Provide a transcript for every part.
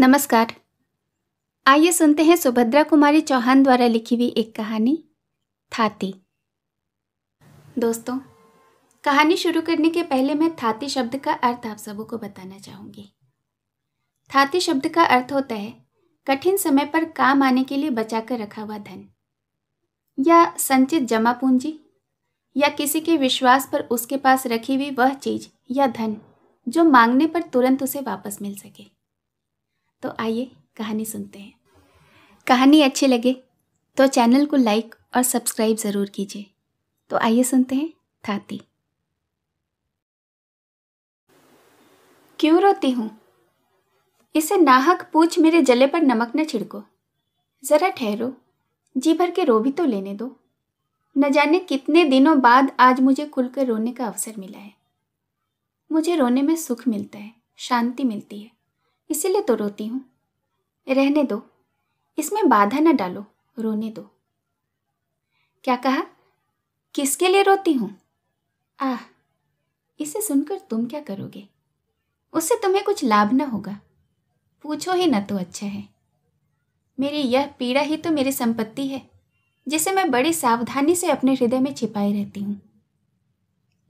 नमस्कार। आइए सुनते हैं सुभद्रा कुमारी चौहान द्वारा लिखी हुई एक कहानी, थाती। दोस्तों, कहानी शुरू करने के पहले मैं थाती शब्द का अर्थ आप सबों को बताना चाहूँगी। थाती शब्द का अर्थ होता है, कठिन समय पर काम आने के लिए बचाकर रखा हुआ धन। या संचित जमा पूंजी, या किसी के विश्वास पर उसके पास रखी हुई वह चीज़ या धन जो मांगने पर तुरंत उसे वापस मिल सके। तो आइए कहानी सुनते हैं। कहानी अच्छी लगे तो चैनल को लाइक और सब्सक्राइब ज़रूर कीजिए। तो आइए सुनते हैं थाती। क्यों रोती हूँ? इसे नाहक पूछ मेरे जले पर नमक न छिड़को। ज़रा ठहरो, जी भर के रो भी तो लेने दो। न जाने कितने दिनों बाद आज मुझे खुलकर रोने का अवसर मिला है। मुझे रोने में सुख मिलता है, शांति मिलती है। इसीलिए तो रोती हूँ। रहने दो। इसमें बाधा न डालो। रोने दो। क्या कहा? किसके लिए रोती हूँ? आह, इसे सुनकर तुम क्या करोगे? उससे तुम्हें कुछ लाभ न होगा। पूछो ही न तो अच्छा है। मेरी यह पीड़ा ही तो मेरी संपत्ति है, जिसे मैं बड़ी सावधानी से अपने हृदय में छिपाए रहती हूँ।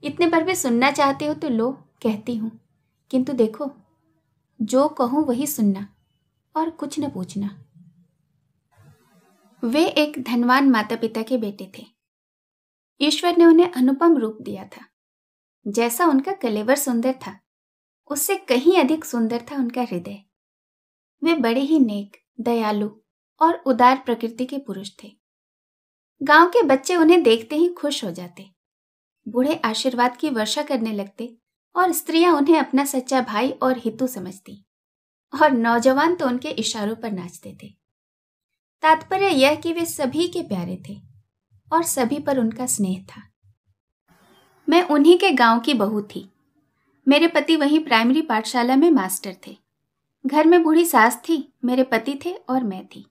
इतने पर भी सुनना चाहते हो तो लो, कहती हूँ। किंतु देखो जो कहूँ वही सुनना और कुछ न पूछना। वे एक धनवान माता पिता के बेटे थे। ईश्वर ने उन्हें अनुपम रूप दिया था। जैसा उनका कलेवर सुंदर था, उससे कहीं अधिक सुंदर था उनका हृदय। वे बड़े ही नेक, दयालु और उदार प्रकृति के पुरुष थे। गाँव के बच्चे उन्हें देखते ही खुश हो जाते। बूढ़े आशीर्वाद की वर्षा करने लगते और स्त्रियाँ उन्हें अपना सच्चा भाई और हितु समझती और नौजवान तो उनके इशारों पर नाचते थे। तात्पर्य यह कि वे सभी के प्यारे थे और सभी पर उनका स्नेह था। मैं उन्हीं के गाँव की बहू थी। मेरे पति वहीं प्राइमरी पाठशाला में मास्टर थे। घर में बूढ़ी सास थी, मेरे पति थे और मैं थी।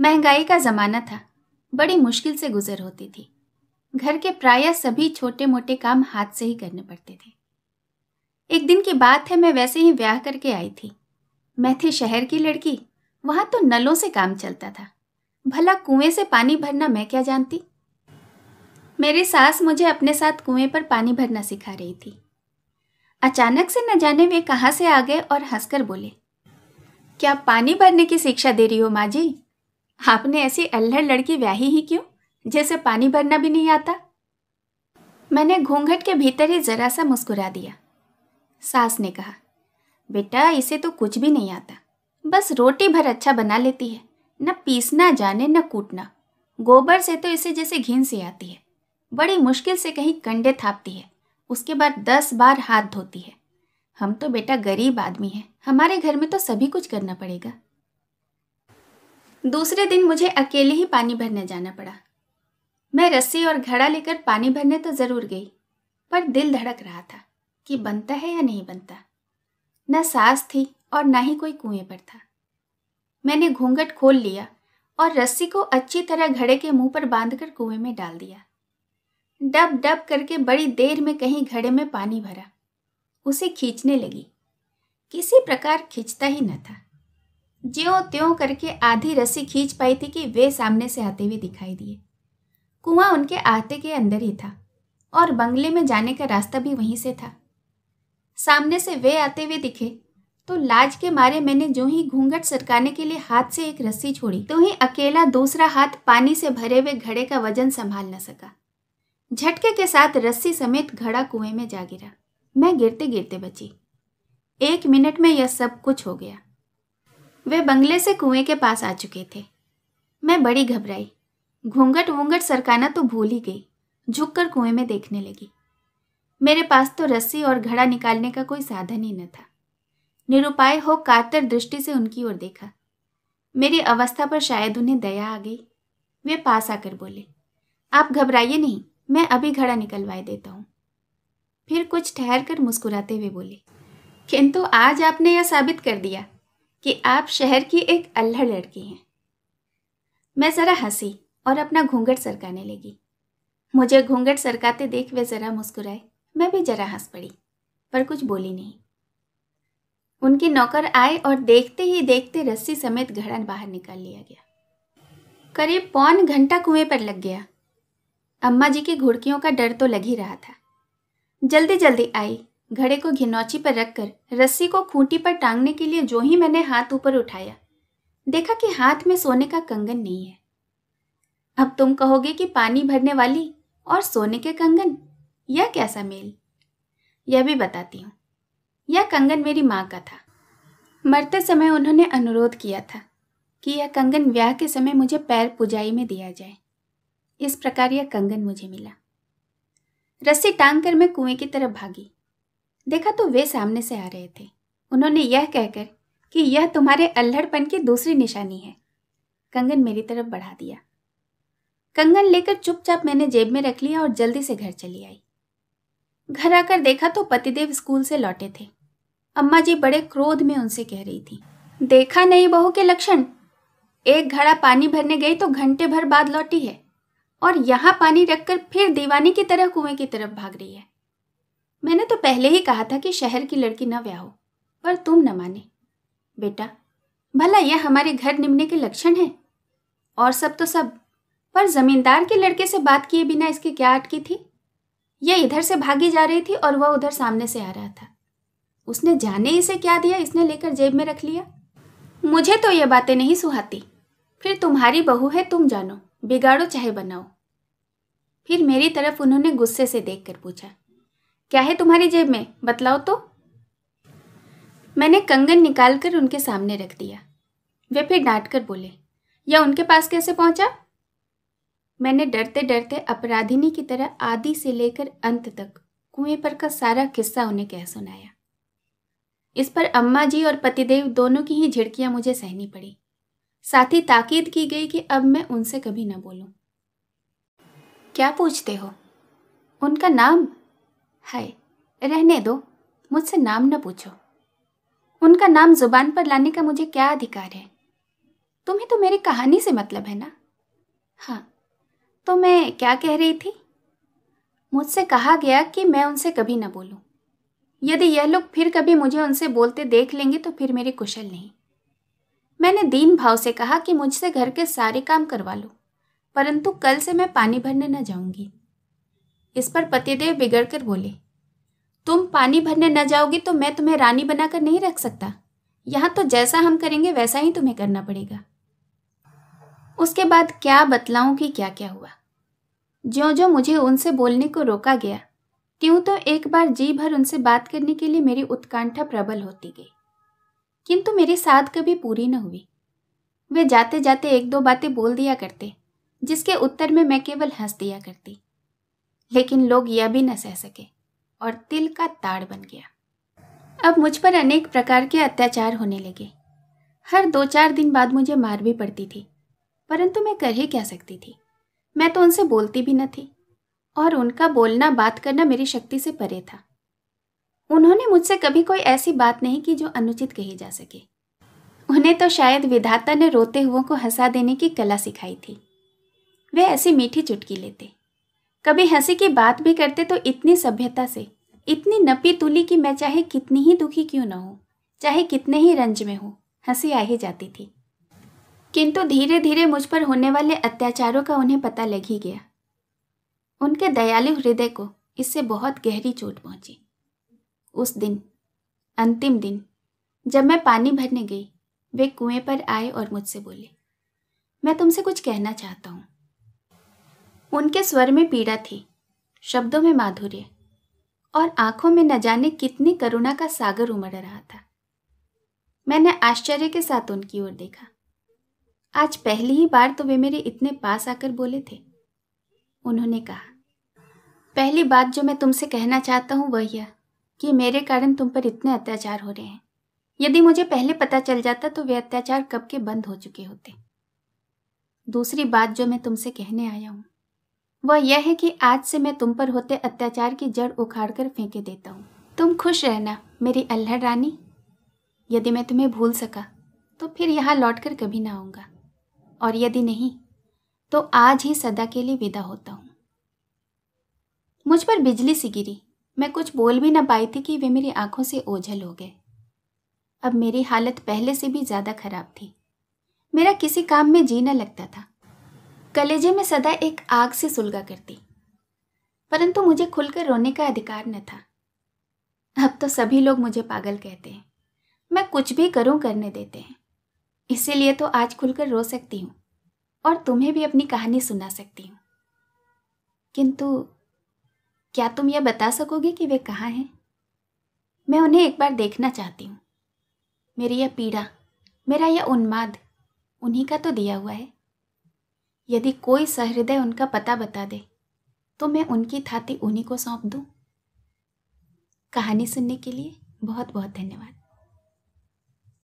महँगाई का जमाना था, बड़ी मुश्किल से गुजर होती थी। घर के प्राय सभी छोटे मोटे काम हाथ से ही करने पड़ते थे। एक दिन की बात है, मैं वैसे ही ब्याह करके आई थी। मैं थी शहर की लड़की, वहाँ तो नलों से काम चलता था। भला कुएँ से पानी भरना मैं क्या जानती? मेरी सास मुझे अपने साथ कुएँ पर पानी भरना सिखा रही थी। अचानक से न जाने वे कहाँ से आ गए और हंसकर बोले, क्या पानी भरने की शिक्षा दे रही हो माँ जी? आपने ऐसी अल्हड़ लड़की व्याही ही क्यों, जैसे पानी भरना भी नहीं आता? मैंने घूंघट के भीतर ही जरा सा मुस्कुरा दिया। सास ने कहा, बेटा, इसे तो कुछ भी नहीं आता। बस रोटी भर अच्छा बना लेती है। न पीसना जाने, न कूटना। गोबर से तो इसे जैसे घिन सी आती है। बड़ी मुश्किल से कहीं कंडे थापती है। उसके बाद दस बार हाथ धोती है। हम तो बेटा गरीब आदमी हैं। हमारे घर में तो सभी कुछ करना पड़ेगा। दूसरे दिन मुझे अकेले ही पानी भरने जाना पड़ा। मैं रस्सी और घड़ा लेकर पानी भरने तो ज़रूर गई, पर दिल धड़क रहा था। कि बनता है या नहीं बनता। न सास थी और न ही कोई कुएँ पर था। मैंने घूंघट खोल लिया और रस्सी को अच्छी तरह घड़े के मुँह पर बांधकर कुएँ में डाल दिया। डब डब करके बड़ी देर में कहीं घड़े में पानी भरा। उसे खींचने लगी। किसी प्रकार खींचता ही न था। ज्यो त्यों करके आधी रस्सी खींच पाई थी कि वे सामने से आते हुए दिखाई दिए। कुआँ उनके आते के अंदर ही था और बंगले में जाने का रास्ता भी वहीं से था। सामने से वे आते हुए दिखे। तो लाज के मारे मैंने जो ही घूंघट सरकाने के लिए हाथ से एक रस्सी छोड़ी तो ही अकेला दूसरा हाथ पानी से भरे हुए घड़े का वज़न संभाल न सका। झटके के साथ रस्सी समेत घड़ा कुएँ में जा गिरा। मैं गिरते गिरते बची। एक मिनट में यह सब कुछ हो गया। वे बंगले से कुएँ के पास आ चुके थे। मैं बड़ी घबराई। घूंघट वूंघट सरकाना तो भूल ही गई। झुककर कुएँ में देखने लगी। मेरे पास तो रस्सी और घड़ा निकालने का कोई साधन ही न था। निरुपाय हो कातर दृष्टि से उनकी ओर देखा। मेरी अवस्था पर शायद उन्हें दया आ गई। वे पास आकर बोले, आप घबराइए नहीं, मैं अभी घड़ा निकलवाए देता हूँ। फिर कुछ ठहर कर मुस्कुराते हुए बोले, किंतु आज आपने यह साबित कर दिया कि आप शहर की एक अल्हड़ लड़की हैं। मैं ज़रा हँसी और अपना घूंघट सरकाने लगी। मुझे घूंघट सरकाते देख वे ज़रा मुस्कुराए। मैं भी जरा हंस पड़ी, पर कुछ बोली नहीं। उनकी नौकर आए और देखते ही देखते रस्सी समेत घड़ा बाहर निकाल लिया गया। करीब पौन घंटा कुएँ पर लग गया। अम्मा जी की घुड़कियों का डर तो लग ही रहा था। जल्दी जल्दी आई, घड़े को घिनौची पर रखकर रस्सी को खूंटी पर टांगने के लिए जो ही मैंने हाथ ऊपर उठाया, देखा कि हाथ में सोने का कंगन नहीं है। अब तुम कहोगे कि पानी भरने वाली और सोने के कंगन? यह कैसा मेल? यह भी बताती हूँ। यह कंगन मेरी माँ का था। मरते समय उन्होंने अनुरोध किया था कि यह कंगन ब्याह के समय मुझे पैर पुजाई में दिया जाए। इस प्रकार यह कंगन मुझे मिला। रस्सी टांग कर मैं कुएँ की तरफ़ भागी। देखा तो वे सामने से आ रहे थे। उन्होंने यह कहकर कि यह तुम्हारे अल्हड़पन की दूसरी निशानी है। कंगन मेरी तरफ़ बढ़ा दिया। कंगन लेकर चुपचाप मैंने जेब में रख लिया और जल्दी से घर चली आई। घर आकर देखा तो पतिदेव स्कूल से लौटे थे। अम्मा जी बड़े क्रोध में उनसे कह रही थी, देखा नहीं बहू के लक्षण? एक घड़ा पानी भरने गई तो घंटे भर बाद लौटी है और यहाँ पानी रखकर फिर दीवानी की तरह कुएँ की तरफ़ भाग रही है। मैंने तो पहले ही कहा था कि शहर की लड़की न ब्याहो, पर तुम न माने। बेटा, भला यह हमारे घर निमने के लक्षण है? और सब तो सब, पर जमींदार के लड़के से बात किए बिना इसकी क्या अटकी थी? यह इधर से भागी जा रही थी और वह उधर सामने से आ रहा था। उसने जाने इसे क्या दिया? इसने लेकर जेब में रख लिया। मुझे तो यह बातें नहीं सुहाती। फिर तुम्हारी बहू है, तुम जानो। बिगाड़ो चाहे बनाओ। फिर मेरी तरफ़ उन्होंने गुस्से से देखकर पूछा, क्या है तुम्हारी जेब में? बतलाओ तो। मैंने कंगन निकालकर उनके सामने रख दिया। वे फिर डांट कर बोले या उनके पास कैसे पहुँचा? मैंने डरते डरते अपराधिनी की तरह आदि से लेकर अंत तक कुएँ पर का सारा किस्सा उन्हें कह सुनाया। इस पर अम्मा जी और पतिदेव दोनों की ही झिड़कियाँ मुझे सहनी पड़ी। साथ ही ताकीद की गई कि अब मैं उनसे कभी ना बोलूँ। क्या पूछते हो? उनका नाम? हाय, रहने दो, मुझसे नाम न पूछो। उनका नाम ज़ुबान पर लाने का मुझे क्या अधिकार है? तुम्हें तो मेरी कहानी से मतलब है ना? हाँ तो मैं क्या कह रही थी? मुझसे कहा गया कि मैं उनसे कभी ना बोलूँ। यदि यह लोग फिर कभी मुझे उनसे बोलते देख लेंगे तो फिर मेरी कुशल नहीं। मैंने दीन भाव से कहा कि मुझसे घर के सारे काम करवा लो, परंतु कल से मैं पानी भरने न जाऊँगी। इस पर पतिदेव बिगड़ कर बोले, तुम पानी भरने न जाओगी तो मैं तुम्हें रानी बनाकर नहीं रख सकता। यहाँ तो जैसा हम करेंगे वैसा ही तुम्हें करना पड़ेगा। उसके बाद क्या बतलाऊं कि क्या क्या हुआ? जो जो मुझे उनसे बोलने को रोका गया, त्यों तो एक बार जी भर उनसे बात करने के लिए मेरी उत्कंठा प्रबल होती गई। किंतु मेरी साथ कभी पूरी न हुई। वे जाते जाते एक दो बातें बोल दिया करते, जिसके उत्तर में मैं केवल हंस दिया करती। लेकिन लोग यह भी न सह सके और तिल का ताड़ बन गया। अब मुझ पर अनेक प्रकार के अत्याचार होने लगे। हर दो चार दिन बाद मुझे मार भी पड़ती थी, परंतु मैं कर ही क्या सकती थी? मैं तो उनसे बोलती भी न थी और उनका बोलना बात करना मेरी शक्ति से परे था। उन्होंने मुझसे कभी कोई ऐसी बात नहीं की जो अनुचित कही जा सके। उन्हें तो शायद विधाता ने रोते हुओं को हंसा देने की कला सिखाई थी। वे ऐसी मीठी चुटकी लेते। कभी हँसी की बात भी करते तो इतनी सभ्यता से, इतनी नपी तुली कि मैं चाहे कितनी ही दुखी क्यों न हो, चाहे कितने ही रंज में हो, हँसी आ ही जाती थी। किंतु धीरे धीरे मुझ पर होने वाले अत्याचारों का उन्हें पता लग ही गया। उनके दयालु हृदय को इससे बहुत गहरी चोट पहुँची। उस दिन, अंतिम दिन, जब मैं पानी भरने गई, वे कुएँ पर आए और मुझसे बोले, मैं तुमसे कुछ कहना चाहता हूँ। उनके स्वर में पीड़ा थी, शब्दों में माधुर्य, और आँखों में न जाने कितनी करुणा का सागर उमड़ रहा था। मैंने आश्चर्य के साथ उनकी ओर देखा। आज पहली ही बार तो वे मेरे इतने पास आकर बोले थे। उन्होंने कहा, पहली बात जो मैं तुमसे कहना चाहता हूँ वह यह, कि मेरे कारण तुम पर इतने अत्याचार हो रहे हैं। यदि मुझे पहले पता चल जाता तो वे अत्याचार कब के बंद हो चुके होते। दूसरी बात जो मैं तुमसे कहने आया हूँ, वह यह है कि आज से मैं तुम पर होते अत्याचार की जड़ उखाड़ कर फेंके देता हूँ। तुम खुश रहना, मेरी अल्हड़ रानी। यदि मैं तुम्हें भूल सका तो फिर यहाँ लौट कर कभी ना आऊँगा। और यदि नहीं तो आज ही सदा के लिए विदा होता हूँ। मुझ पर बिजली सी गिरी। मैं कुछ बोल भी ना पाई थी कि वे मेरी आँखों से ओझल हो गए। अब मेरी हालत पहले से भी ज़्यादा खराब थी। मेरा किसी काम में जी न लगता था। कलेजे में सदा एक आग से सुलगा करती। परंतु मुझे खुलकर रोने का अधिकार न था। अब तो सभी लोग मुझे पागल कहते हैं। मैं कुछ भी करूँ करने देते हैं। इसीलिए तो आज खुलकर रो सकती हूँ और तुम्हें भी अपनी कहानी सुना सकती हूँ। किंतु क्या तुम यह बता सकोगे कि वे कहाँ हैं? मैं उन्हें एक बार देखना चाहती हूँ। मेरी यह पीड़ा, मेरा यह उन्माद उन्हीं का तो दिया हुआ है। यदि कोई सहृदय उनका पता बता दे तो मैं उनकी थाती उन्हीं को सौंप दूँ। कहानी सुनने के लिए बहुत बहुत धन्यवाद।